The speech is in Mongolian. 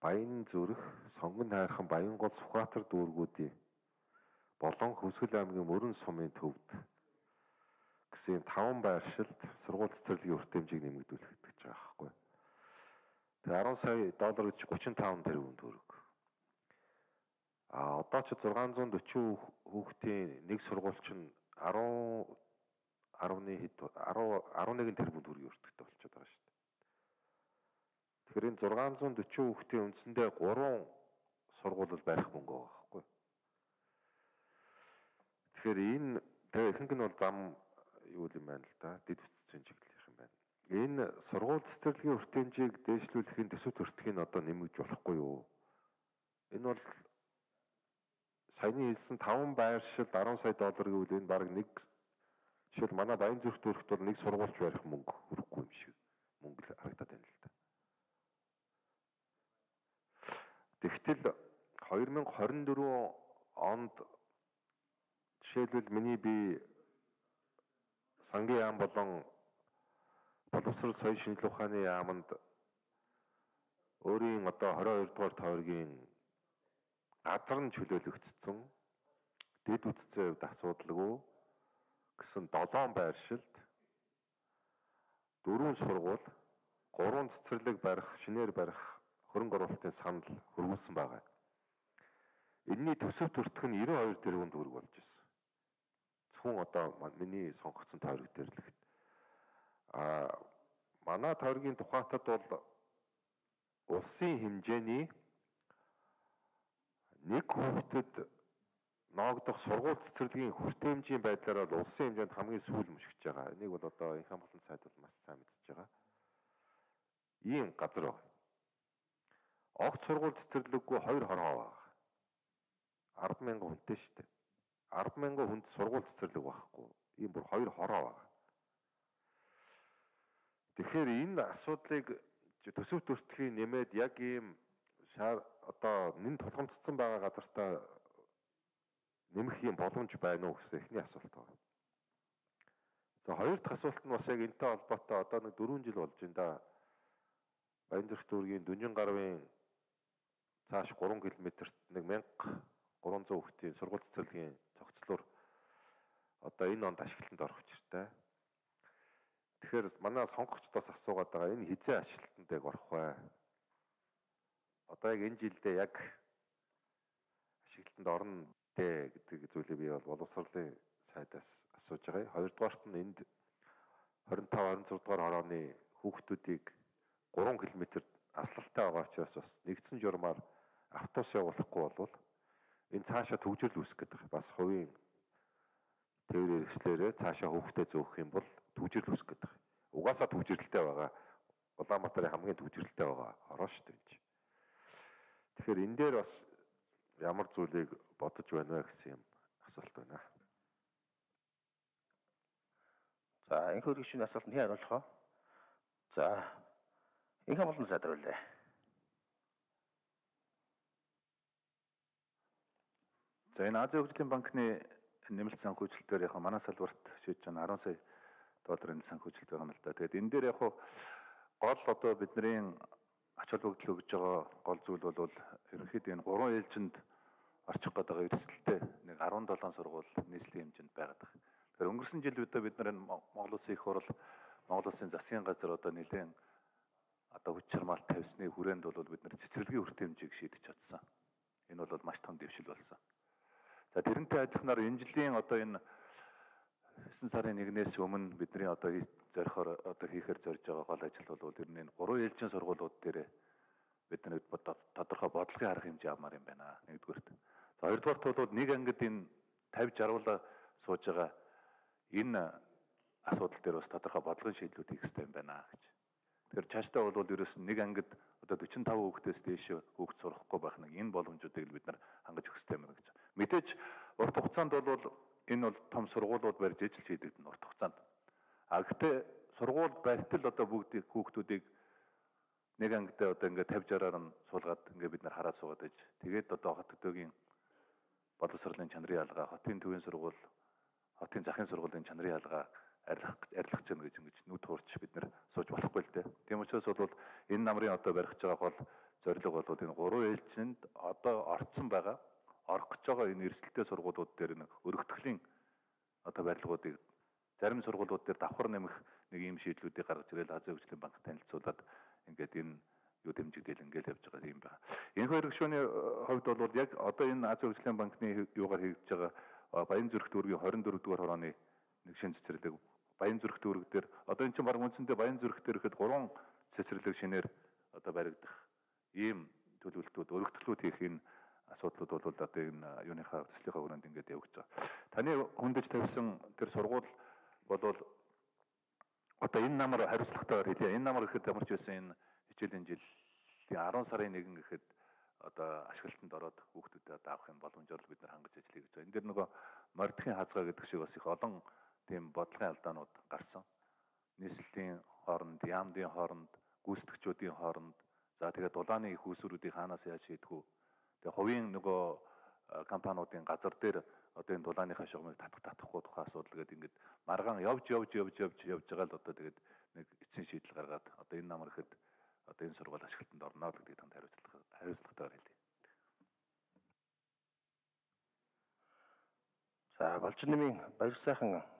Баян зүрх, сонгон хайрхан Баянгол Сүхбаатар дүүргүүдийн болон Хөвсгөл аймгийн Мөрөн сумын төвд гэсэн таван байршилд сургууль цэцэрлэгийн өрт хэмжээг нэмэгдүүлэх гэж байгаа байхгүй. Тэгээ 10 сая доллар гэж 35 тэрбум төгрөг. А одоо ч 640 хүүхдийн нэг сургууль чинь 10 10-ны хэд 10 11 тэрбум төгрөгийн өртөгтэй болчиход байгаа шүү дээ. Тэгэхээр энэ 640 хүүхдийн үндсэндээ 3 сургууль барих мөнгө байгаа байхгүй. Тэгэхээр энэ тэгээ ихэнх нь бол зам юу юм байна л да. Дид үтцийн чиглэлийнх юм байна. Энэ сургууль цэцэрлэгийн өрт хэмжээг дээшлүүлэхийн төсөв төртгийг одоо нэмэгдэж болохгүй юу? Энэ бол саяны хэлсэн 5 байршилд 10 сая доллар гэвэл энэ баг нэг жишээл манай Баян зүрх дүүрэгт бол нэг сургуульч барих мөнгө хүрэхгүй юм шиг мөнгө л харагдаад байна л да. Тэгтэл 2024 онд жишээлбэл миний би сангийн яам болон боловсрол соёл шинжилгээ ухааны яамд өөрийн одоо 22 дугаар тойргийн газар нь чөлөөлөгдсөн. Дэд үтцээ хувьд асуудалгүй гэсэн 7 байршилд дөрвөн сургууль гурван цэцэрлэг барих, шинээр барих хөрөнгө оруулалтын санал хөрвүүлсэн байгаа. Энийний төсөв төртөх нь 92 тэрбум төгрөг болж ирсэн. Зөвхөн одоо миний сонгогдсон тойрог дээр л ихт. А манай тойргийн тухайтад бол улсын хэмжээний нэг хүүхдэд ноогдох сургууль цэцэрлэгийн хүртээмжийн байдлаар бол улсын хэмжээнд хамгийн сүүл мөшгөж байгаа. Энийг бол одоо инх хамгаалалтын сайд бол маш сайн мэдчихэж байгаа. Ийм газар байна. Огт сургууль цэцэрлэггүй хоёр хоргоо байгаа. 10 мянган хүнтэй шүү дээ. 10 мянган хүнд сургууль цэцэрлэг байхгүй. Ийм бүр хоёр хороо байгаа. Тэгэхээр энэ асуудлыг төсөв төртгийн нэмээд яг ийм шаар одоо нэн тулгамдсан байгаа газартаа нэмэх юм боломж байна уу гэсэн эхний асуулт байна. За хоёр дахь асуулт нь бас яг энтэй холбоотой одоо нэг 4 жил болж байна да. Баянзүрх дүүргийн Дүнжин гарвын цааш 3 км-т нэг 1300 хүүхдийн сургууль цэцэрлэгийн цогцлоор одоо энэ онд ашиглалтанд орох учиртай. Тэгэхээр манай сонгогчдоос асуугаад байгаа энэ хизээ ашиглалтанд орох вэ? одоо яг энэ жилдээ яг ашиглалтанд орно дээ гэдэг зүйлийг би бол боловсролын сайдаас асууж байгаа. Хоёрдугаарт нь энд 25 26 дугаар хорооны хүүхдүүдийг 3 км аслалтай байгаа учраас бас нэгдсэн журмаар автобус явуулахгүй болвол энэ цаашаа төгжрөл үүсэх гэдэг. Бас хувийн тээвэр хэрэгслээрээ цаашаа хүүхдээ зөөх юм бол төгжрөл үүсэх гэдэг. Угаасаа төгжрэлтэй байгаа. Улаанбаатарын хамгийн төгжрэлтэй байгаа хороо шүү дээ. Тэгэхээр энэ дээр бас ямар зүйлийг бодож байна вэ гэсэн юм асуулт байна. За энэ хөргөшийн асуултанд хэн хариулах вэ? За энэ хамгаалалтын сайдруулъя. За энэ Азийн хөгжлийн банкны нэмэлт санхүүжилт дээр яг манай салбарт шийдэж байгаа 10 сая долларын санхүүжилт байгаа юм л да. Тэгээд энэ дээр яг гол одоо бидний ач холбогдол өгж байгаа гол зүйл бол ерөнхийдөө энэ гурван ээлжинд орчих гээд байгаа эрсдэлтэй нэг 17 сургууль нийслэлийн хэмжээнд байгаа. Тэгэхээр өнгөрсөн жил бид нар Монгол Улсын их хурл Монгол Улсын засгийн газар одоо нэлээд одоо хүч чармаалт тавьсны хүрээнд бол бид нар цэцэрлэгийн үр хэмжээг шийдэж чадсан. Энэ бол маш том дэвшил болсон. За тэрнтэй адилханаар энэ жилийн одоо энэ 9 сарын 1-ээс өмнө бидний одоо зорихоор одоо хийхээр зорж байгаа гол ажил бол ер нь энэ гурван ээлжийн сургуулиуд дээр бид нэг тодорхой бодлогын арга хэмжээ авмаар юм байна. Нэгдүгürt. За хоёрдугаарт бол нэг ангид энэ 50 60-уулаа сууж байгаа энэ асуудал дээр бас тодорхой бодлогын шийдлүүд хийх хэрэгтэй юм байна гэж. Тэгэхээр цаашдаа бол ерөөс нэг ангид одоо 45 хүүхдээс дээш хүүхд сурахгүй байх нэг энэ боломжуудыг бид нар хангаж хэрэгтэй юм гэж. Мэдээж урт хугацаанд бол энэ бол том сургуулиуд барьж ижил шийдэгдэн урт хугацаанд. А гэхдээ сургууль бартал одоо бүгдийг хүүхдүүдийг нэг ангидаа одоо ингээд 50 60-аар нь суулгаад ингээд бид нар хараад суугаад байж. Тэгээд одоо хот төдөөгийн боловсролын чанарын ялгаа, хотын төвийн сургууль, хотын захын сургуулийн чанарын ялгаа арилгах арилгах гэж ингэж нүд хуурч бид нэр сууж болохгүй л дээ. Тийм учраас бол энэ намрын одоо барих гэж байгаа бол зорилго бол энэ гурван ээлжинд одоо орцсон байгаа орох гэж байгаа энэ эрсдэлтэй сургуулиуд дээр нэг өргөтгөлийн одоо барилгуудыг зарим сургуулиуд дээр давхар нэмэх нэг ийм шийдлүүдийг гаргаж ирэл Азийн хөгжлийн банк танилцуулаад ингээд энэ юу дэмжигдэл ингээл явж байгаа юм байна. Энэ хоёр гишүүний хувьд бол яг одоо энэ Азийн хөгжлийн банкны юугаар хийж байгаа Баян зүрх дүүргийн 24 дугаар хорооны нэг шин цэцэрлэг Баян зүрх дүүрэг дээр одоо эн чинь баг үндсэндээ Баян зүрх дээр ихэд 3 цэцэрлэг шинээр одоо баригдах ийм төлөвлөлтүүд өргөтгөлүүд хийх энэ асуудлууд бол одоо энэ юуныхаа төслийнхаа хүрээнд ингээд явж байгаа. Таны хүндэж тавьсан тэр сургууль бол одоо энэ намар хариуцлагатайгаар хэлье. Энэ намар гэхэд ямар ч байсан энэ хичээлийн жилийн 10 сарын 1 гэхэд одоо ашиглалтанд ороод хүүхдүүдэд одоо авахын боломжоор бид нар хангаж ажиллая гэж байна. Энэ дэр нөгөө мордхийн хазгаа гэдэг шиг бас их олон тийм бодлогын алдаанууд гарсан. Нийслэлийн хооронд, яамдын хооронд, гүйцэтгэгчүүдийн хооронд за тэгээд дулааны их усруудыг хаанаас яаж шийдэх үү? Тэгээ хувийн нөгөө компаниудын газар дээр одоо энэ дулааныхаа шугамыг татах татахгүй тухай асуудал гэдэг ингээд маргаан явж явж явж явж явж байгаа л одоо тэгээд нэг эцсийн шийдэл гаргаад одоо энэ намар ихэд одоо энэ сургууль ашиглалтанд орно л гэдгийг танд хариуцлага хариуцлагатайгаар хэлье. За Балжин нэмийн баяр сайхан